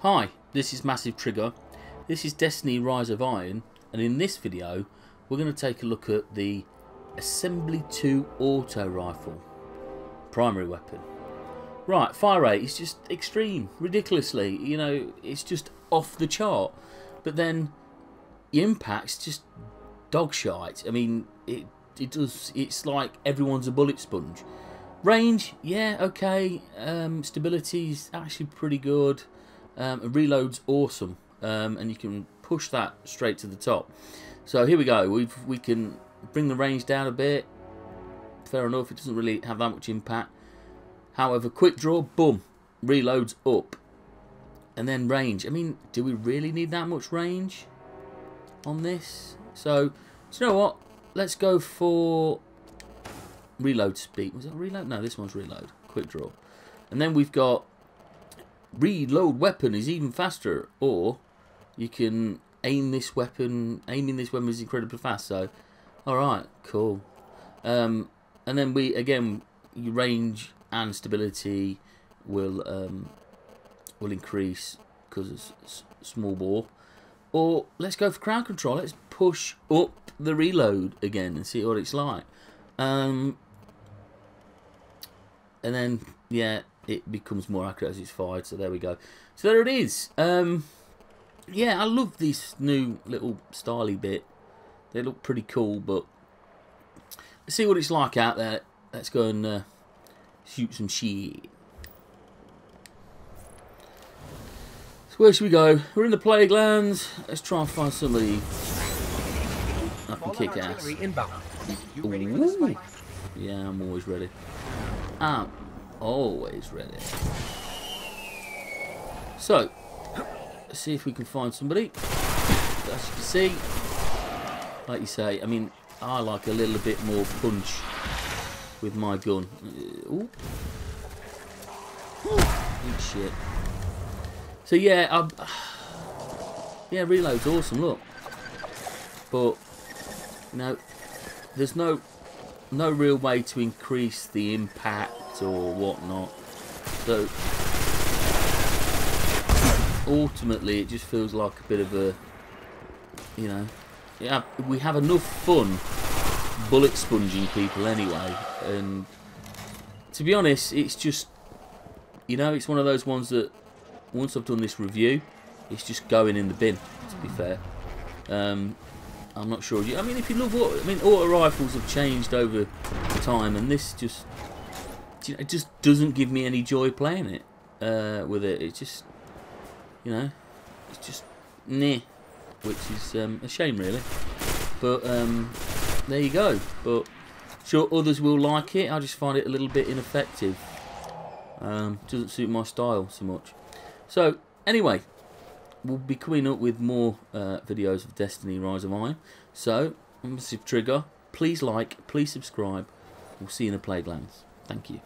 Hi, this is Massive Trigger. This is Destiny Rise of Iron, and in this video, we're going to take a look at the Assembly 2 Auto Rifle, primary weapon. Right, fire rate is just extreme, ridiculously, you know, it's just off the chart. But then, the impact's just dog shite. I mean, it, it does, it's like everyone's a bullet sponge. Range, yeah, okay. Um, stability's actually pretty good. Um, reload's awesome, um, and you can push that straight to the top. So here we go. We we can bring the range down a bit. Fair enough. It doesn't really have that much impact. However, quick draw, boom, reloads up, and then range. I mean, do we really need that much range on this? So, do you know what? Let's go for reload speed. Was it reload? No, this one's reload. Quick draw. And then we've got reload weapon is even faster. Or you can aim this weapon. Aiming this weapon is incredibly fast. So, alright, cool. Um, and then we, again, range and stability will um, will increase because it's small bore. Or let's go for crowd control. Let's push up the reload again and see what it's like. Um, and then yeah it becomes more accurate as it's fired so there we go. So there it is. Um, yeah I love this new little styly bit. They look pretty cool but let's see what it's like out there let's go and uh, shoot some shit. So where should we go? We're in the Plaguelands let's try and find somebody I can kick ass. Yeah, I'm always ready. I'm always ready. So, let's see if we can find somebody. As you can see, like you say, I mean, I like a little bit more punch with my gun. Uh, ooh. Shit. So yeah, I'm, yeah, reload's awesome. Look, but you know, there's no no real way to increase the impact or whatnot. So ultimately, it just feels like a bit of a, you know, yeah, we have enough fun bullet sponging people anyway, and to be honest, it's just, you know, it's one of those ones that once I've done this review, it's just going in the bin. To be fair. Um, I'm not sure. I mean, if you love what I mean, auto rifles have changed over time, and this just it just doesn't give me any joy playing it uh, with it. It's just you know, it's just nah, which is um, a shame really. But um, there you go. But sure, others will like it. I just find it a little bit ineffective. Um, doesn't suit my style so much. So anyway, we'll be coming up with more uh, videos of Destiny Rise of Iron. So, Massive Trigger, please like, please subscribe. We'll see you in the Plaguelands. Thank you.